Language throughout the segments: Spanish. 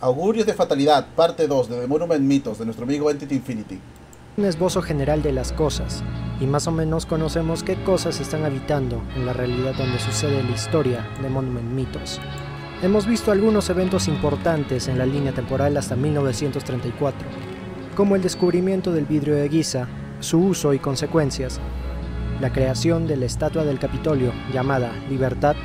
Augurios de Fatalidad, parte 2 de The Monument Mythos de nuestro amigo Entity Infinity. Un esbozo general de las cosas, y más o menos conocemos qué cosas están habitando en la realidad donde sucede la historia de Monument Mythos. Hemos visto algunos eventos importantes en la línea temporal hasta 1934, como el descubrimiento del vidrio de Giza, su uso y consecuencias, la creación de la estatua del Capitolio llamada Libertad,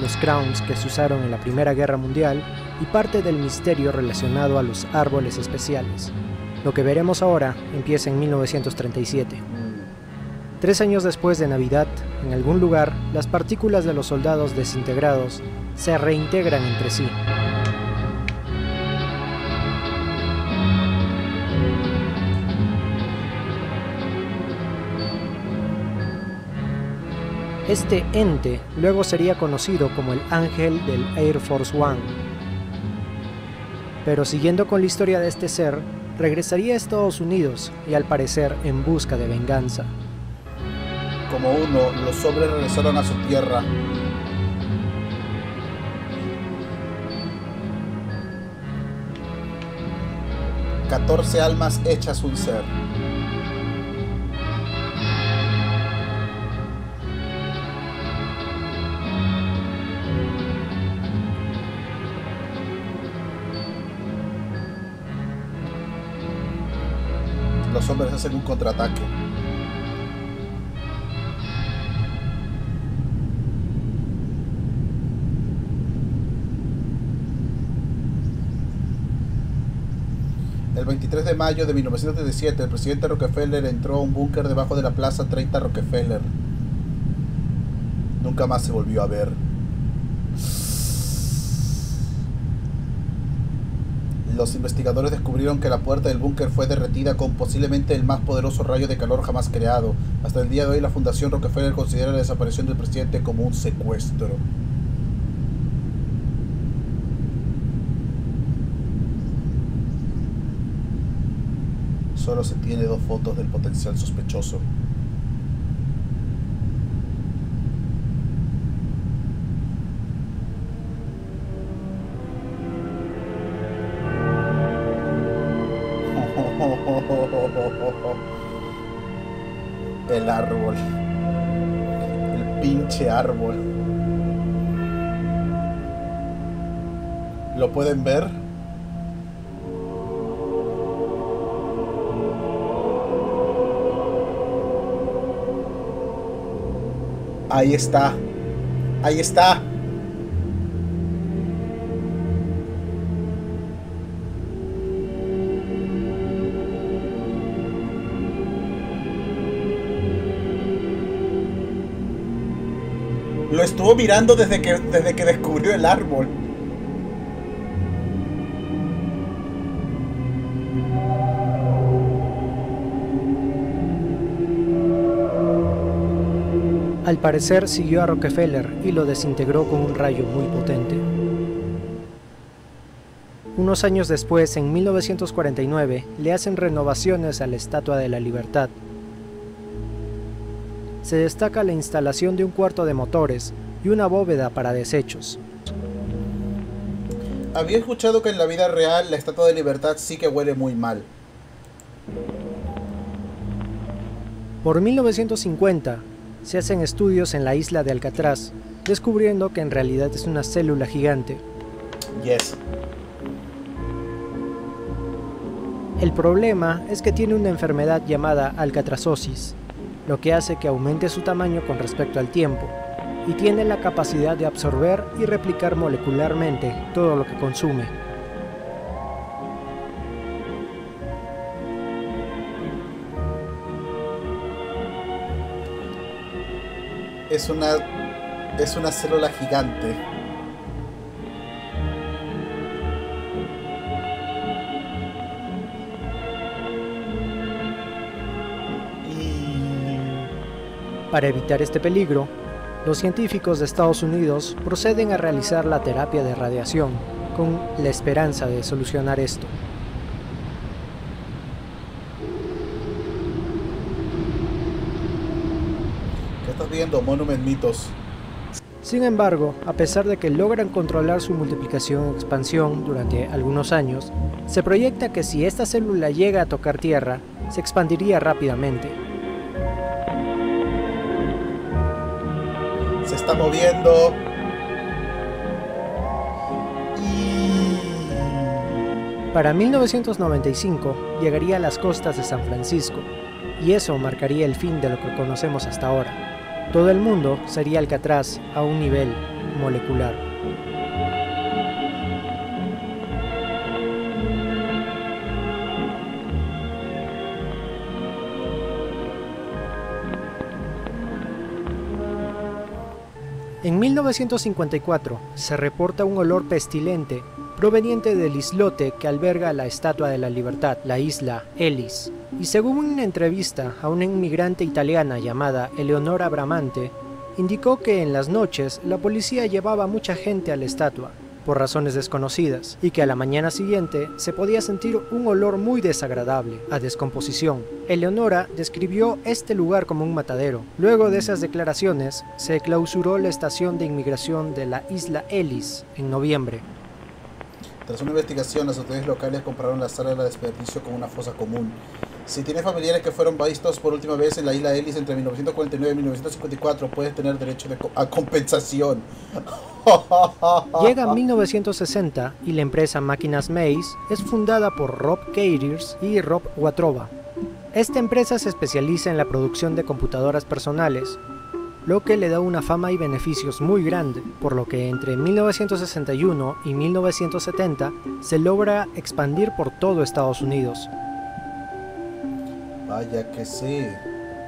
los crowns que se usaron en la Primera Guerra Mundial y parte del misterio relacionado a los árboles especiales. Lo que veremos ahora empieza en 1937. Tres años después de Navidad, en algún lugar, las partículas de los soldados desintegrados se reintegran entre sí. Este ente luego sería conocido como el ángel del Air Force One. Pero siguiendo con la historia de este ser, regresaría a Estados Unidos y al parecer en busca de venganza. Como uno, los hombres regresaron a su tierra. Catorce almas hechas un ser. Hombres hacen un contraataque. El 23 de mayo de 1937, el presidente Rockefeller entró a un búnker debajo de la plaza 30 Rockefeller. Nunca más se volvió a ver. Los investigadores descubrieron que la puerta del búnker fue derretida con posiblemente el más poderoso rayo de calor jamás creado. Hasta el día de hoy la Fundación Rockefeller considera la desaparición del presidente como un secuestro. Solo se tiene dos fotos del potencial sospechoso. Pueden ver? Ahí está. Ahí está. Lo estuvo mirando desde que, desde que descubrió el árbol. Al parecer siguió a Rockefeller y lo desintegró con un rayo muy potente. Unos años después, en 1949, le hacen renovaciones a la Estatua de la Libertad. Se destaca la instalación de un cuarto de motores y una bóveda para desechos. Había escuchado que en la vida real la Estatua de Libertad sí que huele muy mal. Por 1950, se hacen estudios en la isla de Alcatraz, descubriendo que en realidad es una célula gigante. Yes. El problema es que tiene una enfermedad llamada alcatrazosis, lo que hace que aumente su tamaño con respecto al tiempo, y tiene la capacidad de absorber y replicar molecularmente todo lo que consume. Es una es una célula gigante. Y Para evitar este peligro, los científicos de Estados Unidos proceden a realizar la terapia de radiación con la esperanza de solucionar esto. Monument Mythos. Sin embargo, a pesar de que logran controlar su multiplicación o expansión durante algunos años, se proyecta que si esta célula llega a tocar tierra, se expandiría rápidamente. Se está moviendo. Para 1995 llegaría a las costas de San Francisco, y eso marcaría el fin de lo que conocemos hasta ahora. Todo el mundo sería Alcatraz a un nivel molecular. En 1954 se reporta un olor pestilente proveniente del islote que alberga la Estatua de la Libertad, la isla Ellis. Y según una entrevista a una inmigrante italiana llamada Eleonora Bramante, indicó que en las noches la policía llevaba mucha gente a la estatua, por razones desconocidas, y que a la mañana siguiente se podía sentir un olor muy desagradable, a descomposición. Eleonora describió este lugar como un matadero. Luego de esas declaraciones, se clausuró la estación de inmigración de la isla Ellis en noviembre. Tras una investigación, las autoridades locales compararon la sala de desperdicio con una fosa común. Si tienes familiares que fueron vistos por última vez en la isla Ellis entre 1949 y 1954, puedes tener derecho a compensación. Llega 1960 y la empresa Máquinas Maze es fundada por Rob Cariers y Rob Watrova. Esta empresa se especializa en la producción de computadoras personales, lo que le da una fama y beneficios muy grande, por lo que entre 1961 y 1970 se logra expandir por todo Estados Unidos. Vaya que sí.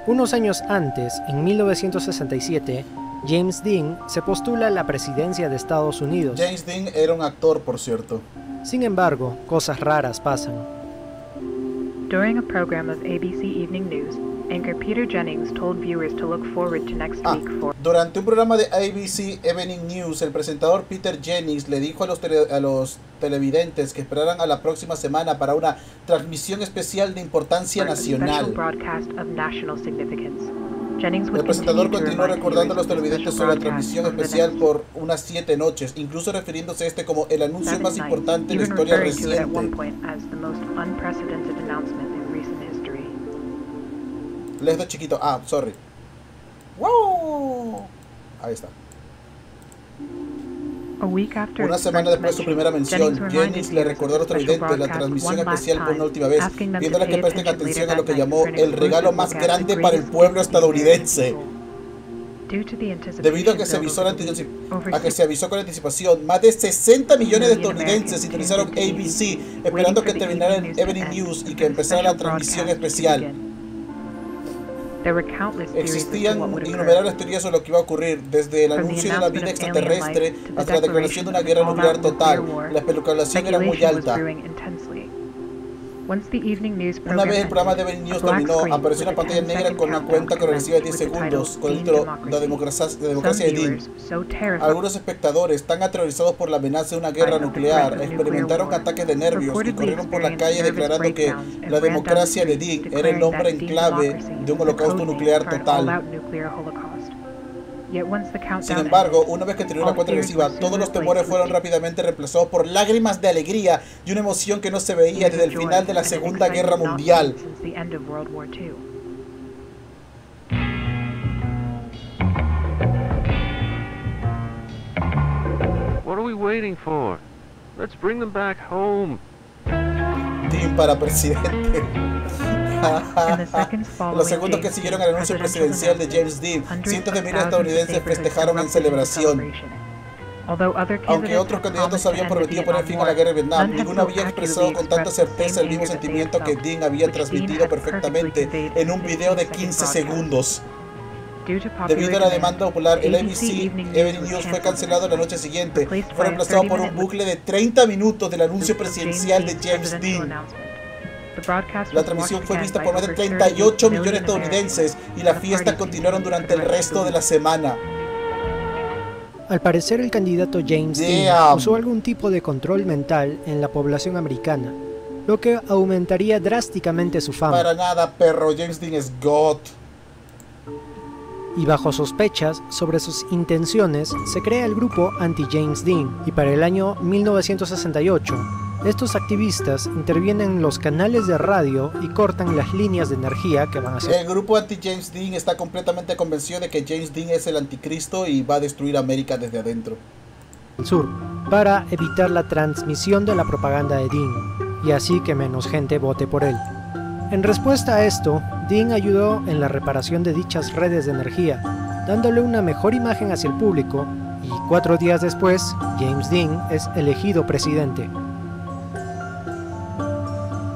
Unos años antes, en 1967, James Dean se postula a la presidencia de Estados Unidos. James Dean era un actor, por cierto. Sin embargo, cosas raras pasan. During a program of ABC Evening News, Anchor Peter Jennings told viewers to look forward to next Ah, week for durante un programa de ABC Evening News, el presentador Peter Jennings le dijo a los, tele- a los televidentes que esperaran a la próxima semana para una transmisión especial de importancia nacional. El presentador continuó recordando a los televidentes sobre la transmisión especial por unas siete noches, incluso refiriéndose a este como el anuncio más importante en la historia reciente. Les doy chiquito. Ah, sorry. ¡Wow! Ahí está. A week after Una semana después de su primera mención, Jennings le recordó a los televidentes la transmisión especial por una última vez, viéndola que presten atención a lo que llamó el regalo más grande para el pueblo estadounidense. Debido a que se avisó, a que se avisó con anticipación, más de 60 millones de estadounidenses sintonizaron ABC esperando que terminara el evening news y que empezara la transmisión especial. Existían innumerables teorías sobre lo que iba a ocurrir, desde el anuncio de la vida extraterrestre hasta la declaración de una guerra nuclear total. La especulación era muy alta. Una vez el programa de News terminó, apareció una pantalla negra 10-second con una cuenta regresiva de 10 commenced with the segundos con el título. La democracia, la democracia de Dean. Algunos espectadores, tan aterrorizados por la amenaza de una guerra nuclear, experimentaron ataques de nervios y corrieron por la calle declarando que la democracia de Dean era el nombre en clave de un holocausto nuclear total. Sin embargo, una vez que terminó la cuenta regresiva, todos los temores fueron rápidamente reemplazados por lágrimas de alegría y una emoción que no se veía desde el final de la Segunda Guerra Mundial. What are we waiting for? Let's bring them back home. Dean para presidente. Los segundos que siguieron al anuncio presidencial de James Dean, cientos de miles de estadounidenses festejaron en celebración. Aunque otros candidatos habían prometido poner fin a la guerra de Vietnam, ninguno había expresado con tanta certeza el mismo sentimiento que Dean había transmitido perfectamente en un video de 15 15 second segundos. Debido a la demand, demanda popular, el ABC Evening News fue cancelado la noche siguiente. Fue reemplazado por un 30-minute bucle de 30 minutos del anuncio presidencial de James Dean. La transmisión fue vista por más de over 38 38 millones de estadounidenses y las fiestas continuaron durante el resto de la semana. Al parecer el candidato James Dean usó algún tipo de control mental en la población americana, lo que aumentaría drásticamente su fama. Para nada, perro, James Dean es God. y bajo sospechas sobre sus intenciones se crea el grupo anti-James Dean y para el año 1968 estos activistas intervienen en los canales de radio y cortan las líneas de energía que van a ser... El grupo anti-James Dean está completamente convencido de que James Dean es el anticristo y va a destruir América desde adentro. El sur, para evitar la transmisión de la propaganda de Dean y así que menos gente vote por él. En respuesta a esto, Dean ayudó en la reparación de dichas redes de energía, dándole una mejor imagen hacia el público y cuatro días después, James Dean es elegido presidente.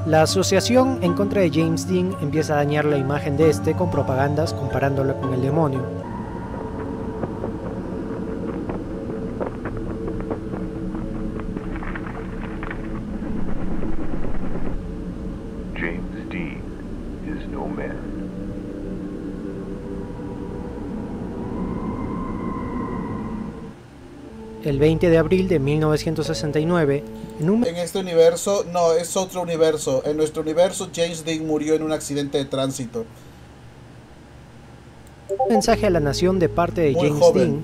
La asociación en contra de James Dean empieza a dañar la imagen de este con propagandas comparándolo con el demonio. James Dean is no man. El 20 de abril de 1969, en un En este universo, no, es otro universo. En nuestro universo, James Dean murió en un accidente de tránsito. mensaje a la nación de parte de Muy James joven. Dean,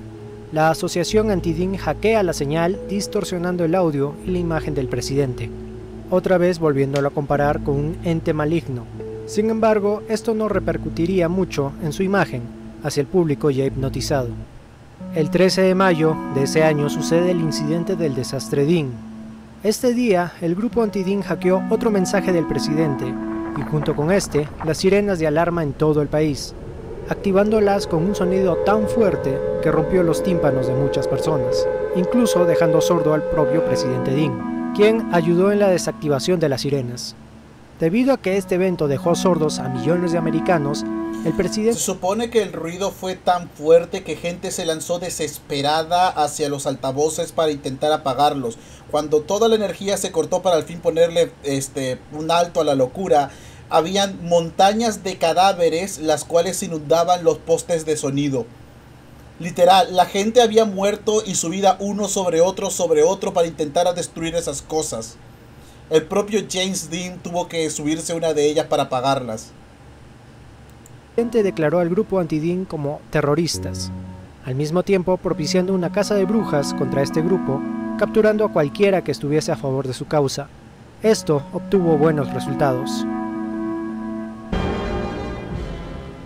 la asociación anti-Dean hackea la señal distorsionando el audio y la imagen del presidente, otra vez volviéndolo a comparar con un ente maligno. Sin embargo, esto no repercutiría mucho en su imagen hacia el público ya hipnotizado. El 13 de mayo de ese año sucede el incidente del desastre Dean. Este día, el grupo anti-Dean hackeó otro mensaje del presidente y junto con este, las sirenas de alarma en todo el país, activándolas con un sonido tan fuerte que rompió los tímpanos de muchas personas, incluso dejando sordo al propio presidente Dean, quien ayudó en la desactivación de las sirenas. Debido a que este evento dejó sordos a millones de americanos, el Se presidente supone que el ruido fue tan fuerte que gente se lanzó desesperada hacia los altavoces para intentar apagarlos. Cuando toda la energía se cortó para al fin ponerle este un alto a la locura, habían montañas de cadáveres las cuales inundaban los postes de sonido. Literal, la gente había muerto y subida uno sobre otro sobre otro para intentar destruir esas cosas. El propio James Dean tuvo que subirse a una de ellas para apagarlas. declaró al grupo anti-Dean como terroristas, al mismo tiempo propiciando una caza de brujas contra este grupo, capturando a cualquiera que estuviese a favor de su causa. Esto obtuvo buenos resultados.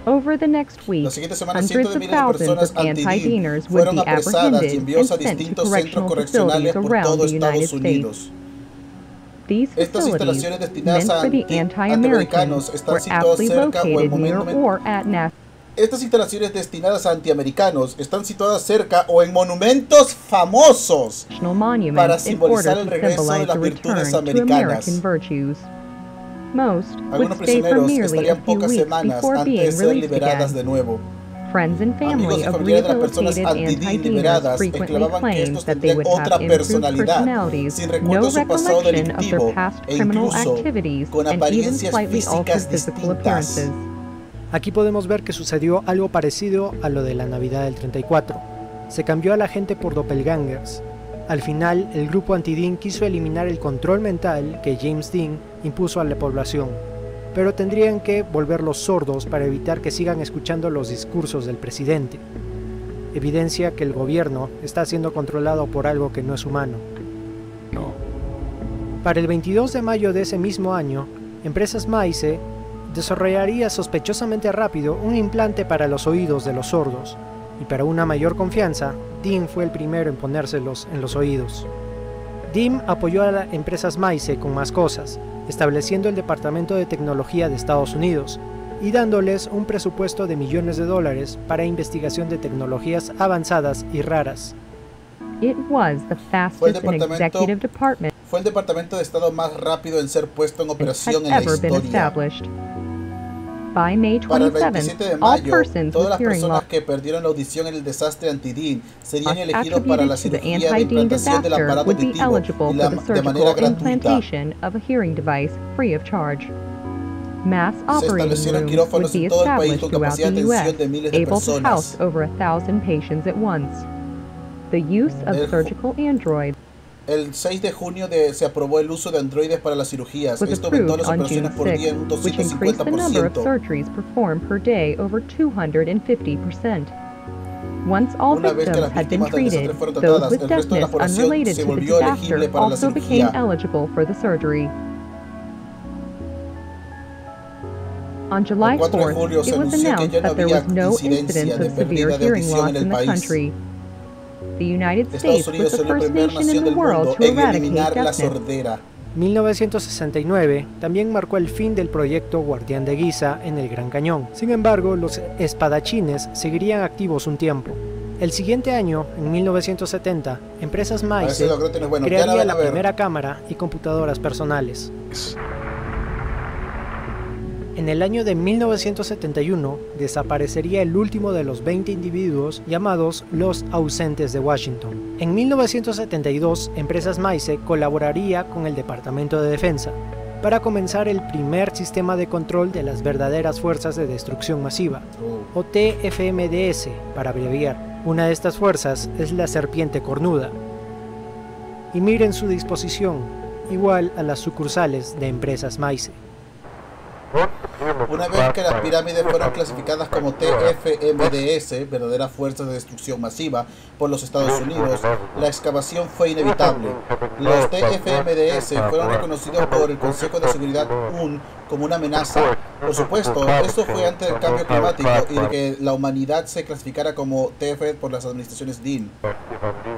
Over the next week, La siguiente semana cientos hundreds de of miles de thousands personas would fueron apresadas y apprehended and enviados a sent to distintos centros correctional correccionales por around todo the United Estados States. Unidos. These Estas instalaciones destinadas a antiamericanos están situadas cerca o en located near monumento- or at national Estas instalaciones destinadas a antiamericanos están situadas cerca o en monumentos famosos para simbolizar el regreso de las virtudes americanas. Algunos prisioneros estarían pocas semanas antes de ser liberadas de nuevo. Friends and family y of rehabilitated anti-DIN anti-Deaners liberadas frequently exclamaban que claimed estos that they tendrían would otra have improved personalidad, personalities, sin no recuerdo su pasado recollection of delictivo their past e criminal incluso activities, con and even apariencias slightly altered físicas physical distintas. appearances. Aquí podemos ver que sucedió algo parecido a lo de la Navidad del 34. Se cambió a la gente por doppelgangers. Al final, el grupo anti-Dean quiso eliminar el control mental que James Dean impuso a la población, pero tendrían que volverlos sordos para evitar que sigan escuchando los discursos del presidente. Evidencia que el gobierno está siendo controlado por algo que no es humano. Para el 22 de mayo de ese mismo año, Empresas Maize desarrollaría sospechosamente rápido un implante para los oídos de los sordos, y para una mayor confianza, Dean fue el primero en ponérselos en los oídos. DIM apoyó a las empresas Maize con más cosas, estableciendo el Departamento de Tecnología de Estados Unidos y dándoles un presupuesto de millones de dólares para investigación de tecnologías avanzadas y raras. It was the Fue el departamento- executive department Fue el departamento de Estado más rápido en ser puesto en operación en la historia. Established. By May Para el 27 de 27th, all mayo, persons todas with las hearing personas loss que perdieron la audición en el desastre antidin serían are elegidos para la attributed to the cirugía de anti-Dean implantación del disaster aparato would be auditivo eligible y la- for the de manera surgical gratuita. implantation of a hearing device free of charge. Mass Se operating establecieron rooms quirófanos would be en todo el país established con throughout capacidad the de U.S., atención de miles de able to personas. house over a thousand patients at once. The use of El ju- surgical androids El 6 de junio de- se aprobó el uso de androides para las cirugías. Esto aumentó las on operaciones por día en un 6, which increased the number of 250%. surgeries performed per day over 250%. Once all Una victims had been treated, those with deafness unrelated to the disaster also became eligible for the surgery. On July El 4 de 4th, julio se it was announced that there was no incidence de of severe hearing loss in the country. The United Estados States was Unidos the first nation in the del world mundo to eradicate deafness. sordera. 1969 también marcó el fin del proyecto Guardián de Giza en el Gran Cañón. Sin embargo, los espadachines seguirían activos un tiempo. El siguiente año, en 1970, Empresas la crearía la primera cámara y computadoras personales. En el año de 1971 desaparecería el último de los 20 individuos llamados los ausentes de Washington. En 1972, Empresas Maize colaboraría con el Departamento de Defensa para comenzar el primer sistema de control de las verdaderas fuerzas de destrucción masiva, o TFMDS para abreviar. Una de estas fuerzas es la serpiente cornuda. Y miren su disposición, igual a las sucursales de empresas Maize. Una vez que las pirámides fueron clasificadas como TFMDS, verdaderas fuerzas de destrucción masiva, por los Estados Unidos, la excavación fue inevitable. Los TFMDS fueron reconocidos por el Consejo de Seguridad UN como una amenaza. Por supuesto, esto fue antes del cambio climático y de que la humanidad se clasificara como TF por las administraciones DIN.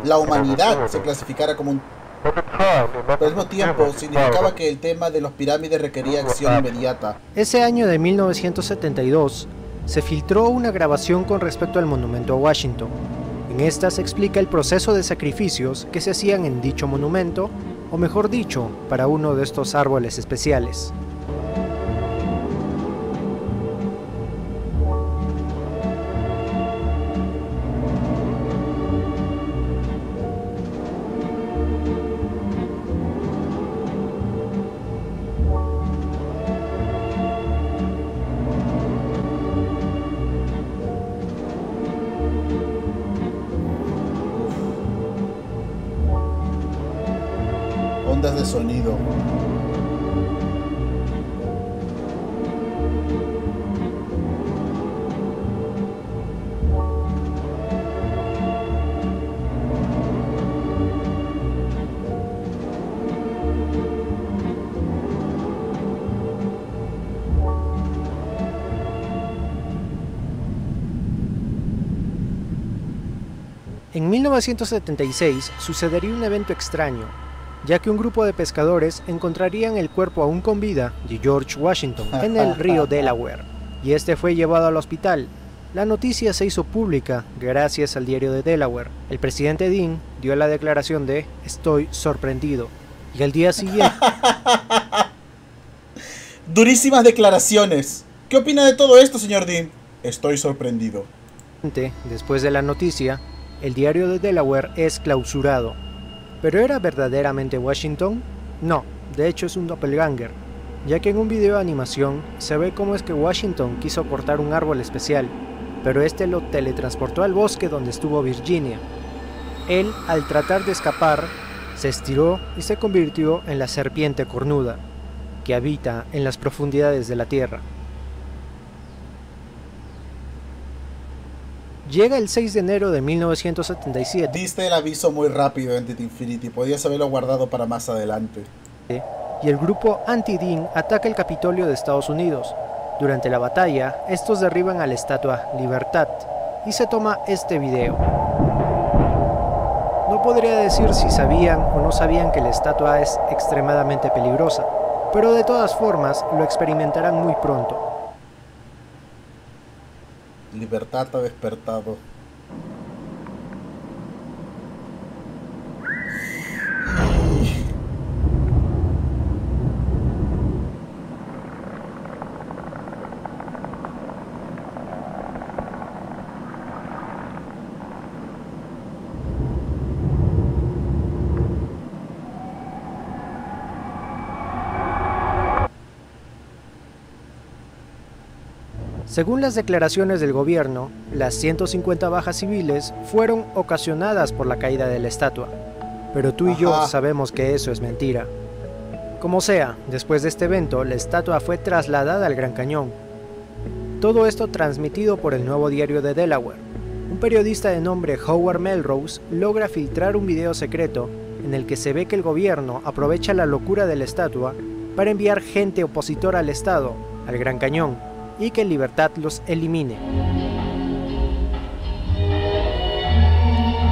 La humanidad se clasificara como un al mismo tiempo significaba que el tema de los pirámides requería acción inmediata. Ese año de 1972 se filtró una grabación con respecto al monumento a Washington. En esta se explica el proceso de sacrificios que se hacían en dicho monumento, o mejor dicho, para uno de estos árboles especiales. Sonido. En 1976 sucedería un evento extraño, ya que un grupo de pescadores encontrarían el cuerpo aún con vida de George Washington en el río Delaware, y este fue llevado al hospital. La noticia se hizo pública gracias al diario de Delaware. El presidente Dean dio la declaración de Estoy sorprendido. Y al día siguiente, Durísimas declaraciones. ¿Qué opina de todo esto, señor Dean? Estoy sorprendido. después de la noticia, el diario de Delaware es clausurado. ¿Pero era verdaderamente Washington? No, de hecho es un doppelganger, ya que en un video de animación se ve cómo es que Washington quiso cortar un árbol especial, pero este lo teletransportó al bosque donde estuvo Virginia. Él, al tratar de escapar, se estiró y se convirtió en la serpiente cornuda, que habita en las profundidades de la Tierra. Llega el 6 de enero de 1977 Diste el aviso muy rápido en The Infinity. Podías haberlo guardado para más adelante. y el grupo Anti-Dean ataca el Capitolio de Estados Unidos. Durante la batalla, estos derriban a la estatua Libertad y se toma este video. No podría decir si sabían o no sabían que la estatua es extremadamente peligrosa, pero de todas formas lo experimentarán muy pronto. Libertad ha despertado. Según las declaraciones del gobierno, las 150 bajas civiles fueron ocasionadas por la caída de la estatua. pero tú y yo sabemos que eso es mentira. Como sea, después de este evento, la estatua fue trasladada al Gran Cañón. Todo esto transmitido por el nuevo diario de Delaware. Un periodista de nombre Howard Melrose logra filtrar un video secreto en el que se ve que el gobierno aprovecha la locura de la estatua para enviar gente opositora al Estado, al Gran Cañón, y que Libertad los elimine.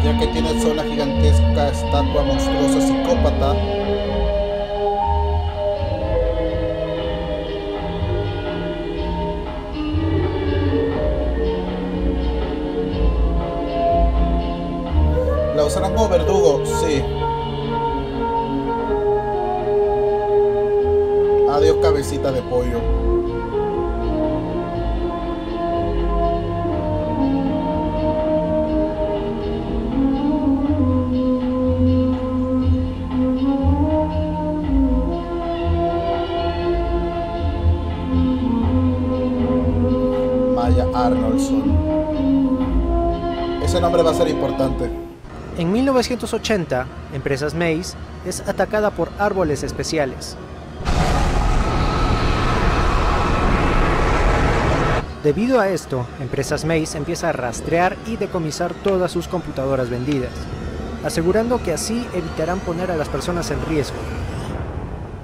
Ya que tiene sola gigantesca estatua monstruosa psicópata. La usaron como verdugo, sí. Adiós cabecita de pollo. Ese nombre va a ser importante. En 1980, Empresas Maze es atacada por árboles especiales. Debido a esto, Empresas Maze empieza a rastrear y decomisar todas sus computadoras vendidas, asegurando que así evitarán poner a las personas en riesgo.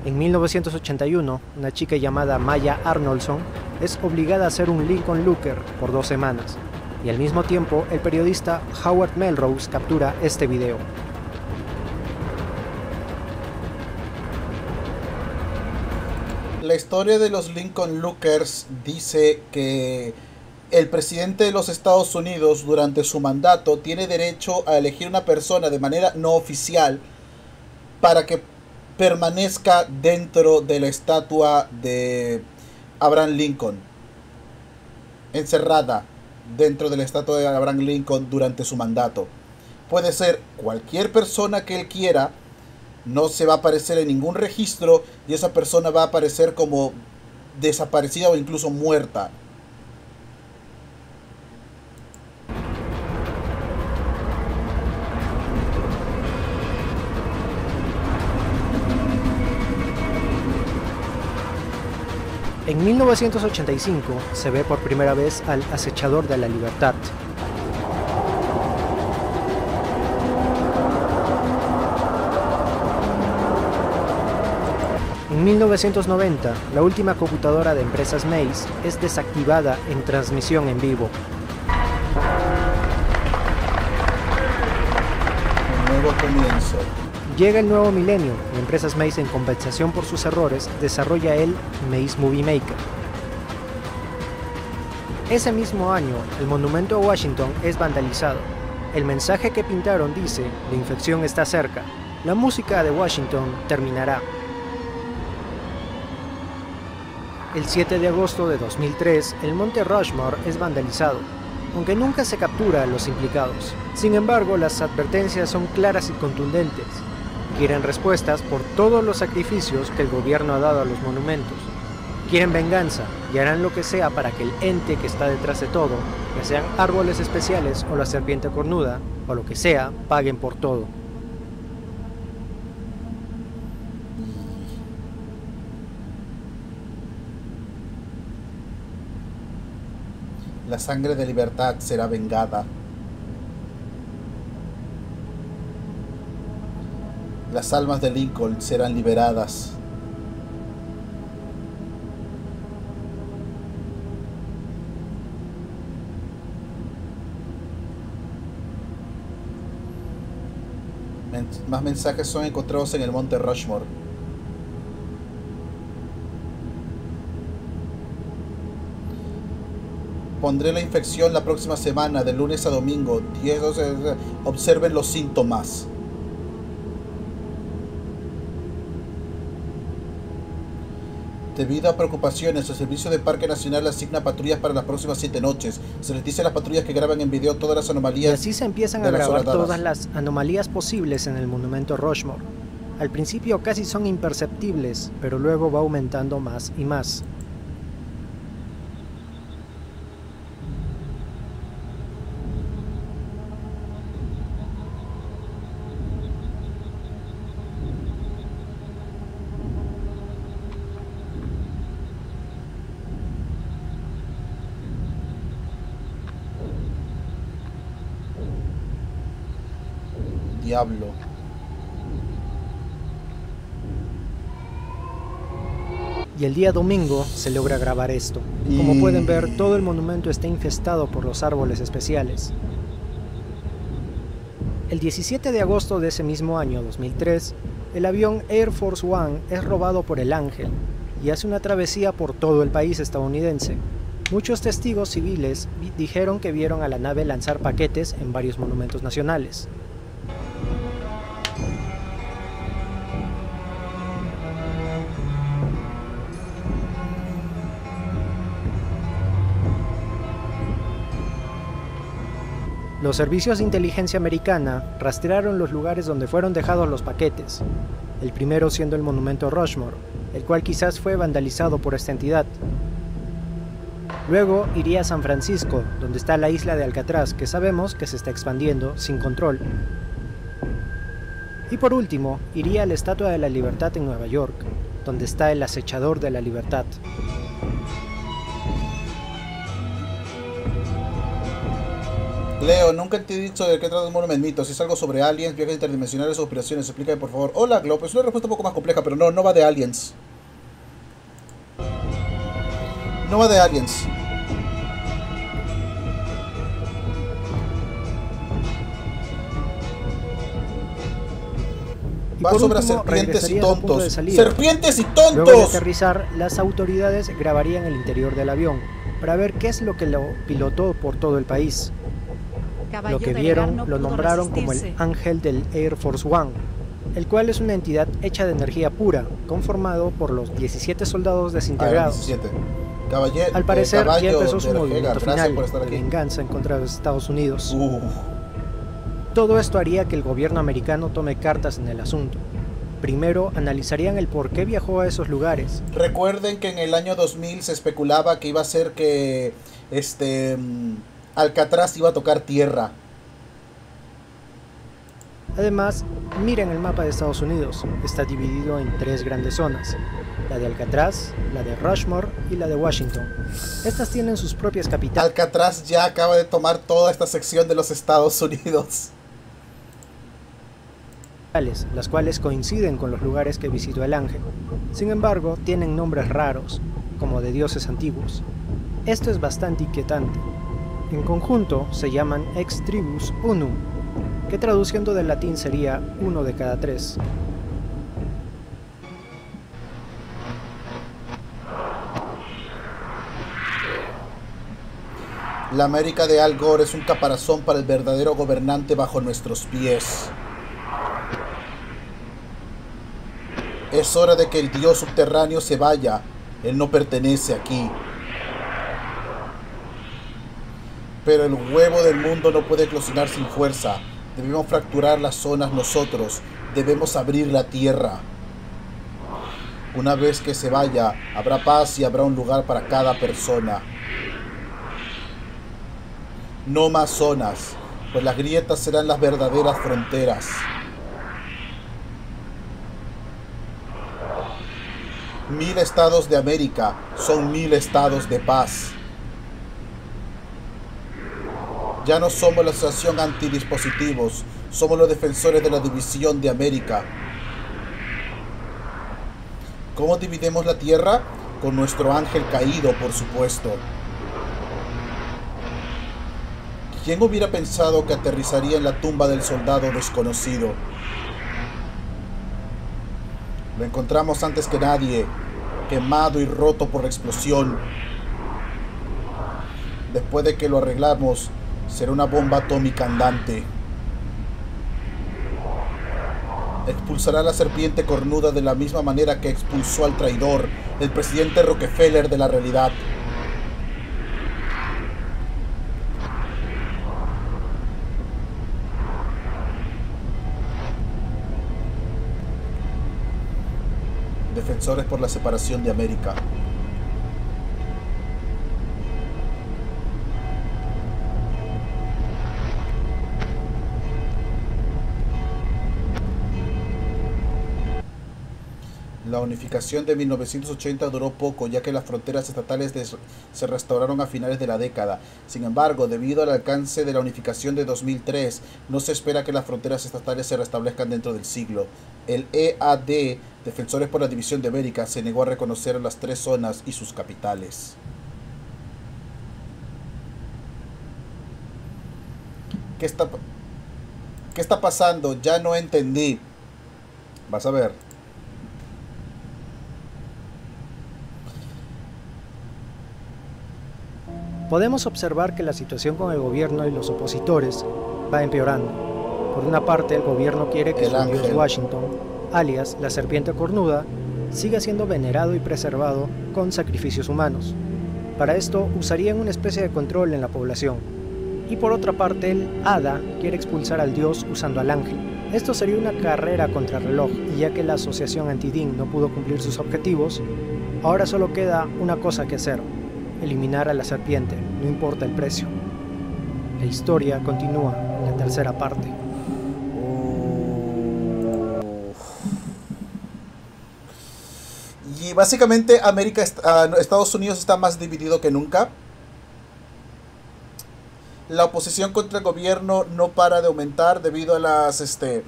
En 1981, una chica llamada Maya Arnoldson es obligada a hacer un Lincoln Looker por dos semanas, y al mismo tiempo el periodista Howard Melrose captura este video. La historia de los Lincoln Lookers dice que el presidente de los Estados Unidos durante su mandato tiene derecho a elegir una persona de manera no oficial para que permanezca dentro de la estatua de Abraham Lincoln, encerrada dentro de la estatua de Abraham Lincoln durante su mandato. Puede ser cualquier persona que él quiera, no se va a aparecer en ningún registro y esa persona va a aparecer como desaparecida o incluso muerta. En 1985 se ve por primera vez al acechador de la libertad. En 1990, la última computadora de empresas Maze es desactivada en transmisión en vivo. Llega el nuevo milenio y Empresas Maze en compensación por sus errores desarrolla el Maze Movie Maker. Ese mismo año, el monumento a Washington es vandalizado. El mensaje que pintaron dice, la infección está cerca, la música de Washington terminará. El 7 de agosto de 2003, el monte Rushmore es vandalizado, aunque nunca se captura a los implicados. Sin embargo, las advertencias son claras y contundentes. Quieren respuestas por todos los sacrificios que el gobierno ha dado a los monumentos. Quieren venganza y harán lo que sea para que el ente que está detrás de todo, ya sean árboles especiales o la serpiente cornuda, o lo que sea, paguen por todo. La sangre de libertad será vengada. Las almas de Lincoln serán liberadas. Más mensajes son encontrados en el monte Rushmore. Pondré la infección la próxima semana, de lunes a domingo. 10, 12, observen los síntomas. Debido a preocupaciones, el Servicio de Parque Nacional asigna patrullas para las próximas 7 noches. Se les dice a las patrullas que graban en video todas las Y anomalías. así se empiezan a grabar todas las anomalías posibles en el monumento Rushmore. Al principio casi son imperceptibles, pero luego va aumentando más y más. Diablo. Y el día domingo se logra grabar esto. Como Y- pueden ver, todo el monumento está infestado por los árboles especiales. El 17 de agosto de ese mismo año, 2003, el avión Air Force One es robado por el Ángel y hace una travesía por todo el país estadounidense. Muchos testigos civiles vi- dijeron que vieron a la nave lanzar paquetes en varios monumentos nacionales. Los servicios de inteligencia americana rastrearon los lugares donde fueron dejados los paquetes, el primero siendo el monumento Rushmore, el cual quizás fue vandalizado por esta entidad. Luego iría a San Francisco, donde está la isla de Alcatraz, que sabemos que se está expandiendo sin control. Y por último, iría a la Estatua de la Libertad en Nueva York, donde está el acechador de la libertad. Leo, nunca te he dicho de qué trata el Monument Mito. Si es algo sobre aliens, viajes interdimensionales o operaciones, explícame por favor. Hola, Glob. Es una respuesta un poco más compleja, pero no, no va de aliens. No va de aliens. Va sobre último, serpientes y tontos. ¡Serpientes y Luego de tontos! aterrizar, las autoridades grabarían el interior del avión para ver qué es lo que lo pilotó por todo el país. Lo que vieron lo nombraron como el ángel del Air Force One, el cual es una entidad hecha de energía pura, conformado por los 17 soldados Ah, desintegrados. 17. Caballero, Al parecer ya empezó su de movimiento final venganza en contra de los Estados Unidos. Todo esto haría que el gobierno americano tome cartas en el asunto. Primero analizarían el por qué viajó a esos lugares, Recuerden que en el año 2000 se especulaba que iba a ser que este mm, Alcatraz iba a tocar tierra. Además, miren el mapa de Estados Unidos. Está dividido en tres grandes zonas. La de Alcatraz, la de Rushmore y la de Washington. Estas tienen sus propias capitales, Alcatraz ya acaba de tomar toda esta sección de los Estados Unidos. las cuales coinciden con los lugares que visitó el ángel. Sin embargo, tienen nombres raros, como de dioses antiguos. Esto es bastante inquietante. En conjunto se llaman ex tribus unum, que traduciendo del latín sería uno de cada tres. La América de Al Gore es un caparazón para el verdadero gobernante bajo nuestros pies. Es hora de que el dios subterráneo se vaya. Él no pertenece aquí. Pero el huevo del mundo no puede eclosionar sin fuerza. Debemos fracturar las zonas nosotros. Debemos abrir la tierra. Una vez que se vaya, habrá paz y habrá un lugar para cada persona. No más zonas, pues las grietas serán las verdaderas fronteras. Mil estados de América son mil estados de paz. Ya no somos la asociación antidispositivos, somos los defensores de la división de América. ¿Cómo dividimos la tierra? Con nuestro ángel caído, por supuesto. ¿Quién hubiera pensado que aterrizaría en la tumba del soldado desconocido? Lo encontramos antes que nadie, quemado y roto por la explosión. Después de que lo arreglamos, será una bomba atómica andante. Expulsará a la serpiente cornuda de la misma manera que expulsó al traidor, el presidente Rockefeller de la realidad. Defensores por la separación de América. La unificación de 1980 duró poco, ya que las fronteras estatales se restauraron a finales de la década. Sin embargo, debido al alcance de la unificación de 2003, no se espera que las fronteras estatales se restablezcan dentro del siglo. El EAD, Defensores por la División de América, se negó a reconocer las tres zonas y sus capitales. ¿Qué está, ¿Qué está pasando? Ya no entendí. Vas a ver. Podemos observar que la situación con el gobierno y los opositores va empeorando. Por una parte, el gobierno quiere que El su dios. Washington, alias la serpiente cornuda, siga siendo venerado y preservado con sacrificios humanos. Para esto usarían una especie de control en la población. Y por otra parte, el Hada quiere expulsar al dios usando al ángel. Esto sería una carrera contra reloj, y ya que la asociación Antidin no pudo cumplir sus objetivos, ahora solo queda una cosa que hacer, eliminar a la serpiente, no importa el precio. La historia continúa en la tercera parte. Y básicamente América, ah, Estados Unidos está más dividido que nunca. La oposición contra el gobierno no para de aumentar debido a las este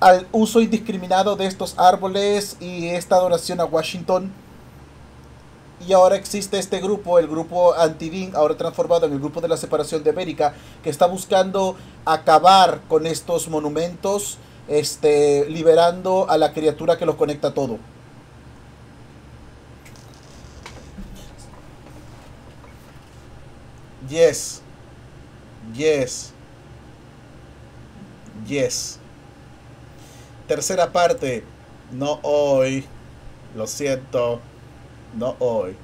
al uso indiscriminado de estos árboles y esta adoración a Washington. Y ahora existe este grupo, el grupo Antidin, ahora transformado en el grupo de la separación de América, que está buscando acabar con estos monumentos, este, liberando a la criatura que los conecta todo. Yes. Yes. Yes. Tercera parte. No hoy. Lo siento. No hoy.